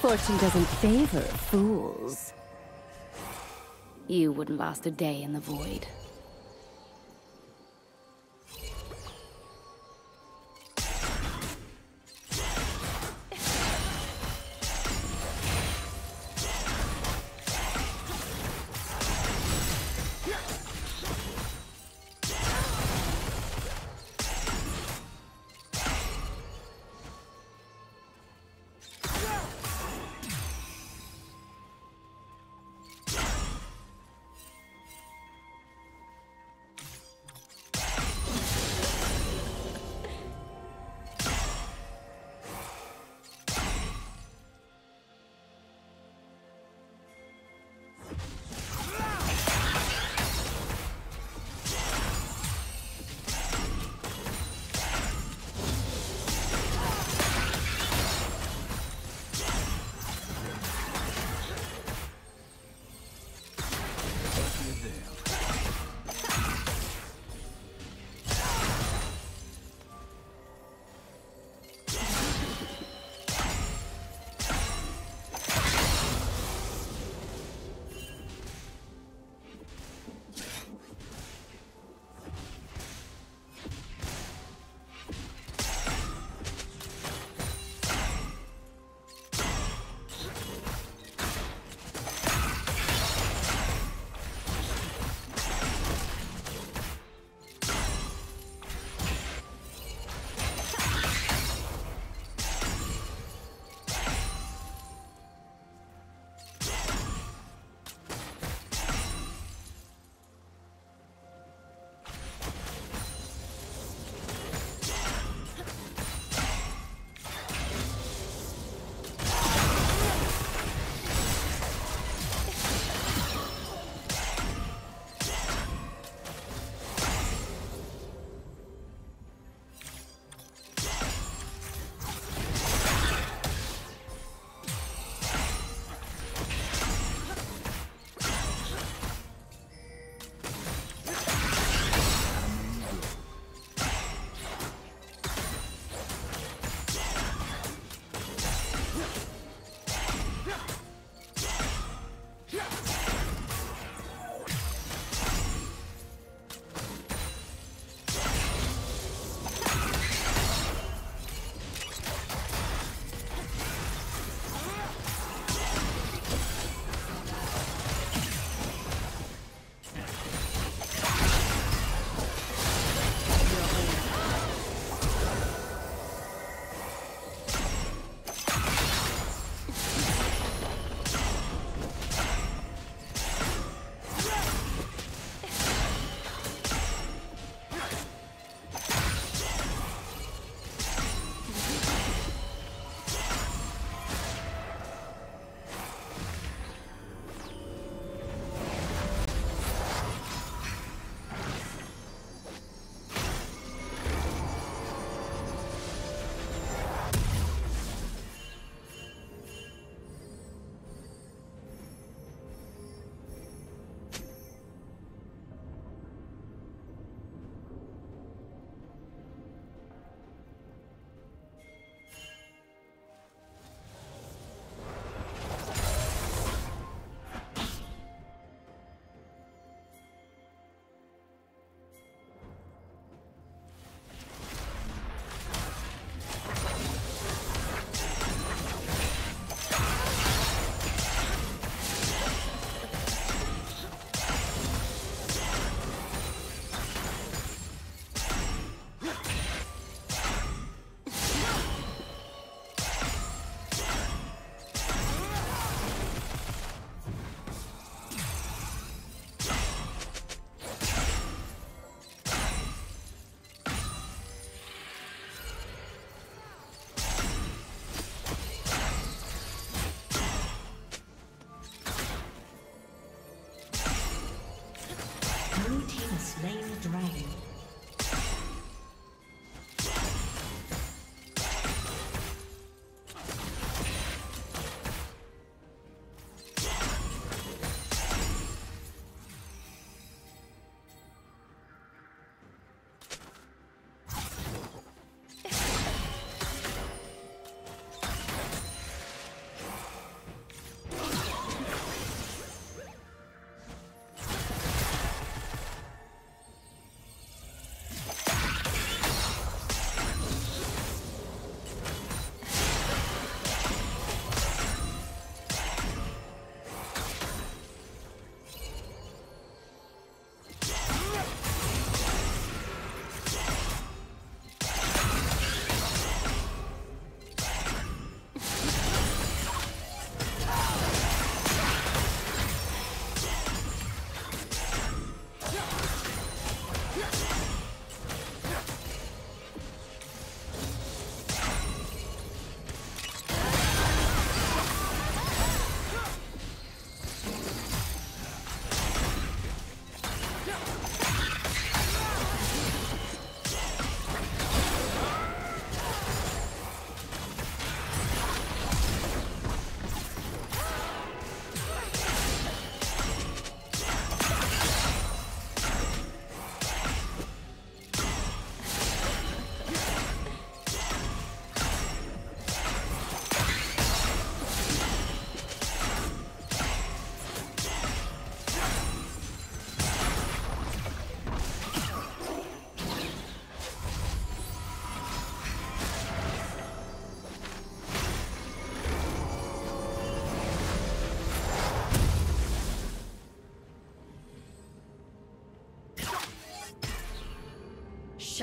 Fortune doesn't favor fools. You wouldn't last a day in the void.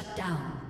Shut down.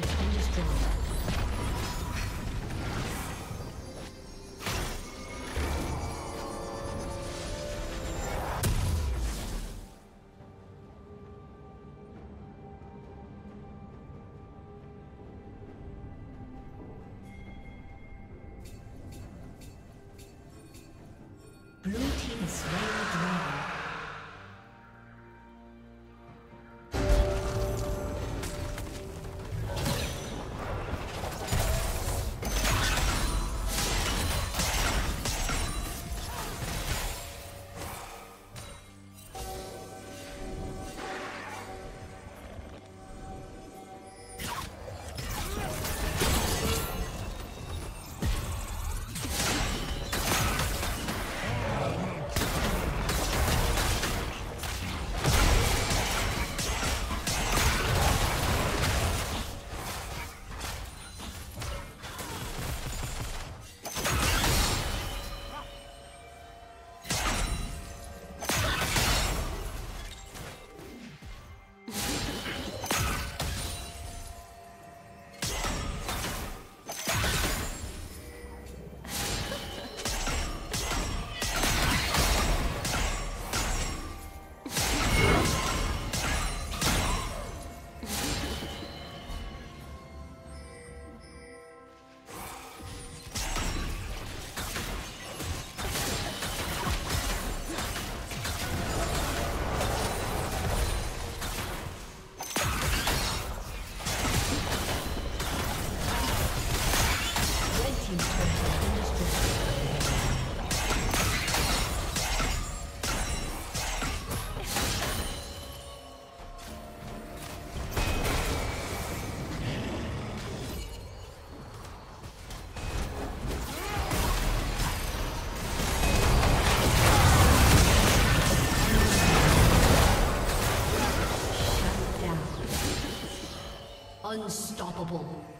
has been destroyed. Unstoppable.